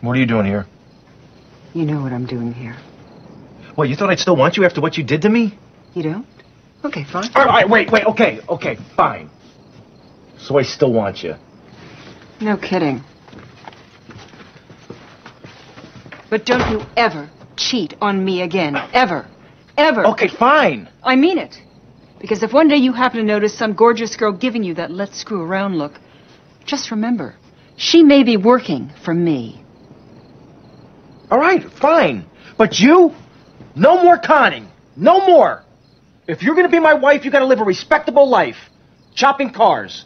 What are you doing here? You know what I'm doing here. What, you thought I'd still want you after what you did to me? You don't? Okay, fine. All right, wait, wait, okay, okay, fine. So I still want you. No kidding. But don't you ever cheat on me again. Ever. Ever. Okay, fine. I mean it. Because if one day you happen to notice some gorgeous girl giving you that let's screw around look, just remember, she may be working for me. All right, fine. But you, no more conning. No more. If you're gonna be my wife, you gotta live a respectable life. Chopping cars.